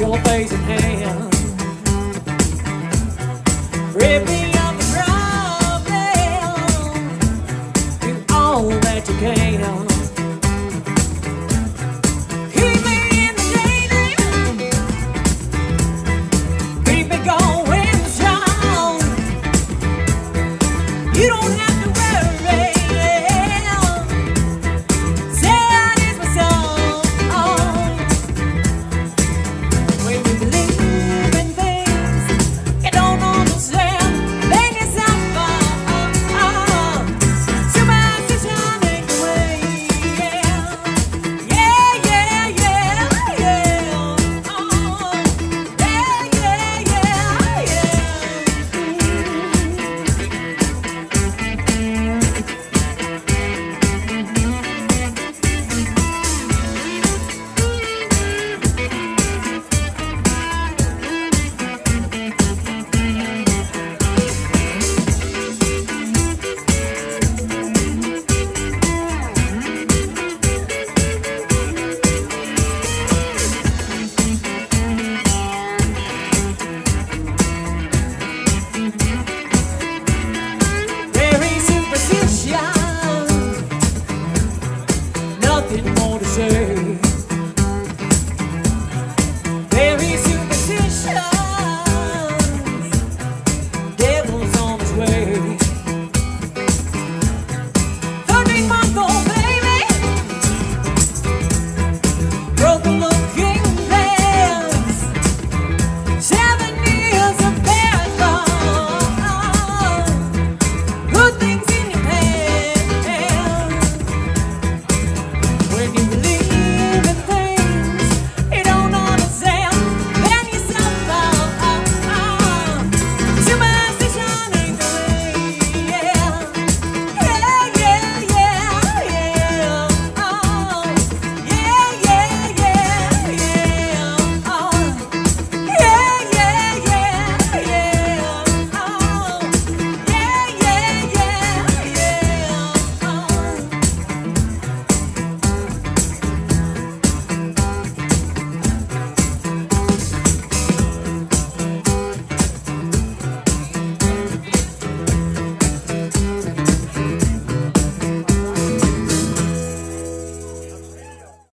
your face and hands.